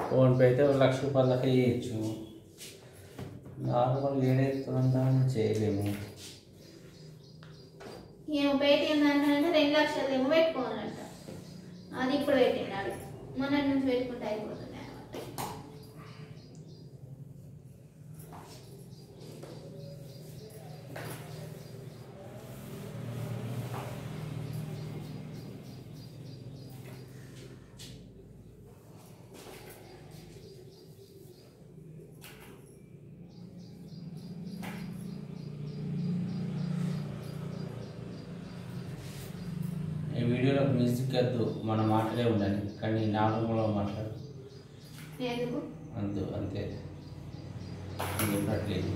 PhonePe అయితే ఒక లక్ష రూపాయల దాకా చేయొచ్చు నార్మల్ ఏడెత్తునంతా చేయలేము. ఏమో పేటిఎం దాంట్లో రెండు లక్షలు ఏమో పెట్టుకోవాలంట. అది ఇప్పుడు పెట్టినాడు మొన్న నుంచి పెట్టుకుంటే అయిపోతుంది. ఈ వీడియోలో మ్యూజిక్ వద్దు మన మాటలే ఉండాలి. కానీ నార్మల్గా మాట్లాడు. అందు అంతే. ఏదైనా మాట్లాడాలి